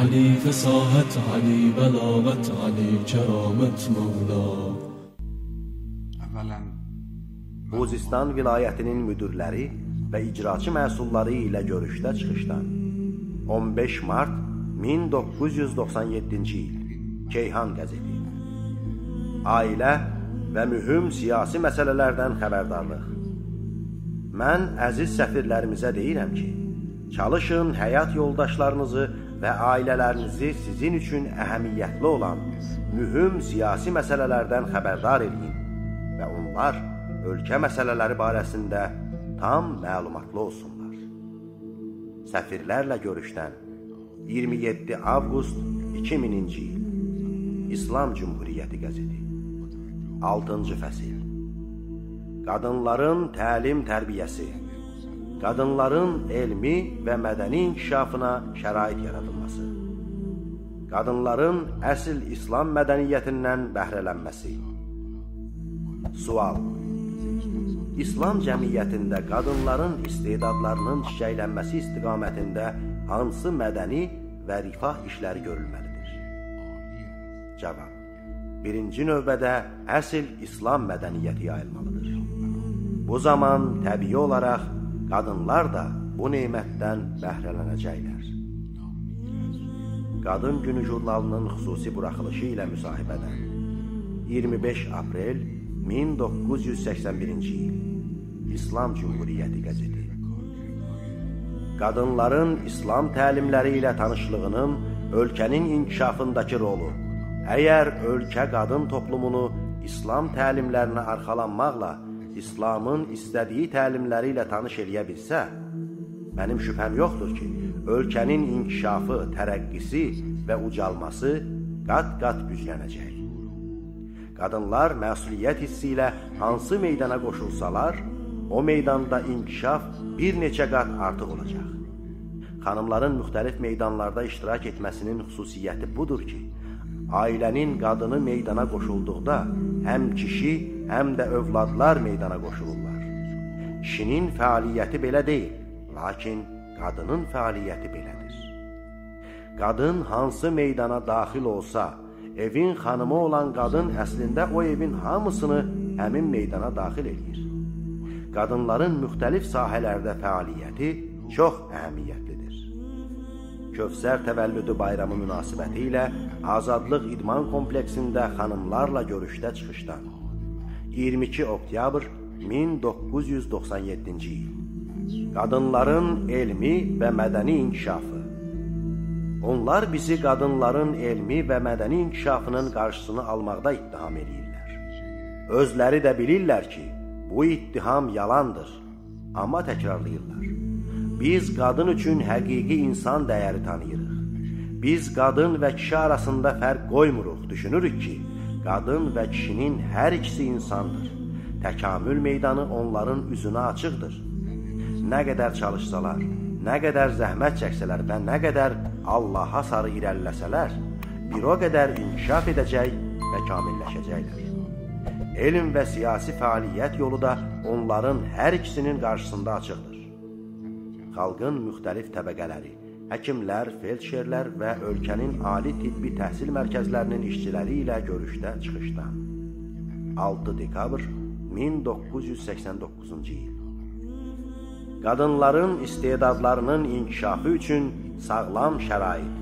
علی فساحت علی بلاغت علی کرامت مولا اولا Buzistan vilayətinin müdirləri və icraçı məsulları ilə görüşdə çıxışdan 15 mart 1997-ci il Keyhan qəzeti Ailə və mühüm siyasi məsələlərdən xəbərdarlıq Mən əziz səfirlərimizə deyirəm ki, çalışın həyat yoldaşlarınızı və ailələrinizi sizin üçün əhəmiyyətli olan mühüm siyasi məsələlərdən xəbərdar edin və onlar ölkə məsələləri barəsində tam məlumatlı olsunlar. Səfirlərlə görüşdən 27 avqust 2000-ci il İslam Cümhuriyyəti qəzeti 6-cı fəsil Qadınların təlim tərbiyəsi Qadınların elmi və mədəni inkişafına şərait yaradılması Qadınların əsl İslam mədəniyyətindən bəhrələnməsi Sual İslam cəmiyyətində qadınların istedadlarının çiçəklənməsi istiqamətində hansı mədəni və rifah işləri görülməlidir? Cavab Birinci növbədə əsl İslam mədəniyyəti yayılmalıdır. Bu zaman təbii olaraq qadınlar da bu neymətdən bəhrələnəcəklər. Qadın Günü jurnalının xüsusi buraxılışı ilə müsahibədən 25 aprel 1981-ci il. İslam Cümhuriyyəti qəzeti. Qadınların İslam təlimləri ilə tanışlığının ölkənin inkişafındakı rolu. Əgər ölkə qadın toplumunu İslam təlimlərinə arxalanmaqla İslamın istədiyi təlimləri ilə tanış eləyə bilsə, mənim şübhəm yoxdur ki, ölkənin inkişafı, tərəqqisi və ucalması qat-qat güclənəcək. Qadınlar məsuliyyət hissi ilə hansı meydana qoşulsalar, o meydanda inkişaf bir neçə qat artıq olacaq. Xanımların müxtəlif meydanlarda iştirak etməsinin xüsusiyyəti budur ki, ailənin qadını meydana qoşulduqda həm kişi, həm də övladlar meydana qoşulurlar. Kişinin fəaliyyəti belə deyil, lakin qadının fəaliyyəti belədir. Qadın hansı meydana daxil olsa, evin xanımı olan qadın əslində o evin hamısını həmin meydana daxil edir. Qadınların müxtəlif sahələrdə fəaliyyəti çox əhəmiyyətlidir. Kövsər təvəllüdü bayramı münasibəti ilə Azadlıq İdman kompleksində xanımlarla görüşdə çıxışdan 22 oktyabr 1997-ci il Qadınların elmi və mədəni inkişafı Onlar bizi qadınların elmi və mədəni inkişafının qarşısını almaqda ittiham edirlər. Özləri də bilirlər ki, bu ittiham yalandır, amma təkrarlayırlar. Biz qadın üçün həqiqi insan dəyəri tanıyırıq. Biz qadın və kişi arasında fərq qoymuruq, düşünürük ki, qadın və kişinin hər ikisi insandır. Təkamül meydanı onların üzünə açıqdır. Nə qədər çalışsalar, nə qədər zəhmət çəksələr və nə qədər Allaha sarı irəliləsələr, bir o qədər inkişaf edəcək və kamilləşəcəklər. Elm və siyasi fəaliyyət yolu da onların hər ikisinin qarşısında açıqdır. Xalqın müxtəlif təbəqələri, həkimlər, felçerlər və ölkənin ali tibbi təhsil mərkəzlərinin işçiləri ilə görüşdə çıxışdan. 6 dekabr 1989-cu il Qadınların istedadlarının inkişafı üçün sağlam şərait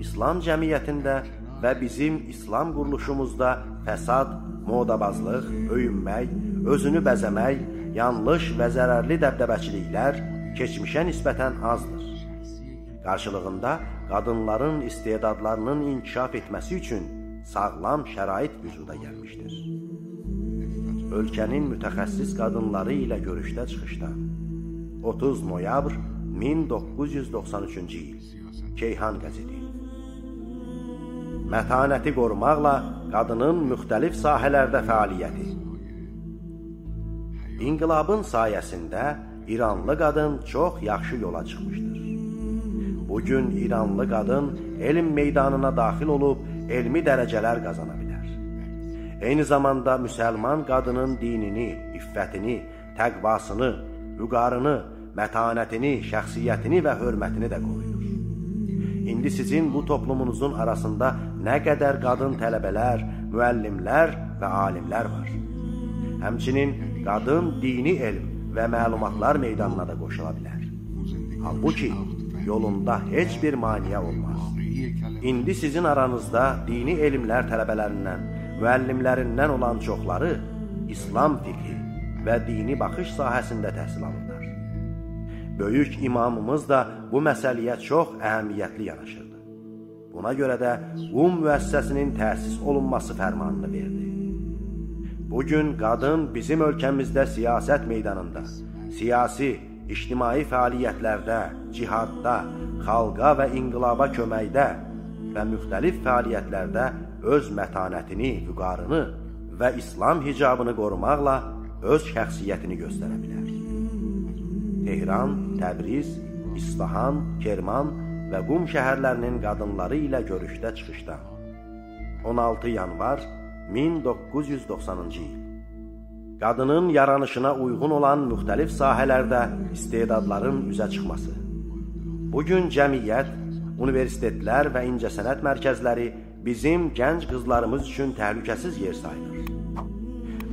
İslam cəmiyyətində və bizim İslam quruluşumuzda fəsad, modabazlıq, öyünmək, özünü bəzəmək, yanlış və zərərli dəbdəbəçiliklər keçmişə nisbətən azdır. Qarşılığında qadınların istedadlarının inkişaf etməsi üçün sağlam şərait vücuda gəlmişdir. Ölkənin mütəxəssis qadınları ilə görüşdə çıxışdan 30 noyabr 1993-cü il Keyhan qəzeti Mətanəti qorumaqla qadının müxtəlif sahələrdə fəaliyyəti İnqilabın sayəsində İranlı qadın çox yaxşı yola çıxmışdır. Bugün İranlı qadın elm meydanına daxil olub elmi dərəcələr qazana bilər. Eyni zamanda müsəlman qadının dinini, iffətini, təqvasını, vüqarını, mətanətini, şəxsiyyətini və hörmətini də qoruyur. İndi sizin bu toplumunuzun arasında nə qədər qadın tələbələr, müəllimlər və alimlər var. Həmçinin qadın dini elm və məlumatlar meydanına da qoşula bilər. Halbuki yolunda heç bir maniyə olmaz. İndi sizin aranızda dini elmlər tələbələrindən, müəllimlərindən olan çoxları İslam fiqhi və dini baxış sahəsində təhsil alırlar. Böyük imamımız da bu məsələyə çox əhəmiyyətli yanaşırdı. Buna görə də Qum müəssisəsinin təsis olunması fərmanını verdi. Bugün qadın bizim ölkəmizdə siyasət meydanında, siyasi, ictimai fəaliyyətlərdə, cihadda, xalqa və inqilaba köməkdə və müxtəlif fəaliyyətlərdə öz mətanətini, vüqarını və İslam hicabını qorumaqla öz şəxsiyyətini göstərə bilər. Tehran, Təbriz, İsfahan, Kerman və Qum şəhərlərinin qadınları ilə görüşdə çıxışdan 16 yanvar 1990-cı il Qadının yaranışına uyğun olan müxtəlif sahələrdə istedadların üzə çıxması Bugün cəmiyyət, universitetlər və incəsənət mərkəzləri bizim gənc qızlarımız üçün təhlükəsiz yer sayılır.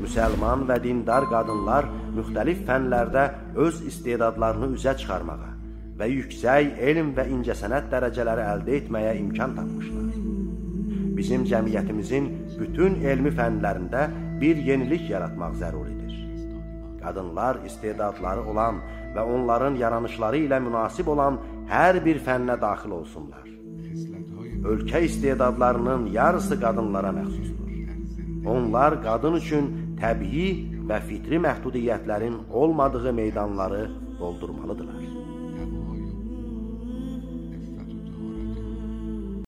Müsəlman və dindar qadınlar müxtəlif fənlərdə öz istedadlarını üzə çıxarmağa və yüksək elm və incəsənət dərəcələri əldə etməyə imkan tapmışlar. Bizim cəmiyyətimizin bütün elmi fənlərində bir yenilik yaratmaq zəruridir. Qadınlar istedadları olan və onların yaranışları ilə münasib olan hər bir fənnə daxil olsunlar. Ölkə istedadlarının yarısı qadınlara məxsusdur. Onlar qadın üçün təbii və fitri məhdudiyyətlərin olmadığı meydanları doldurmalıdırlar.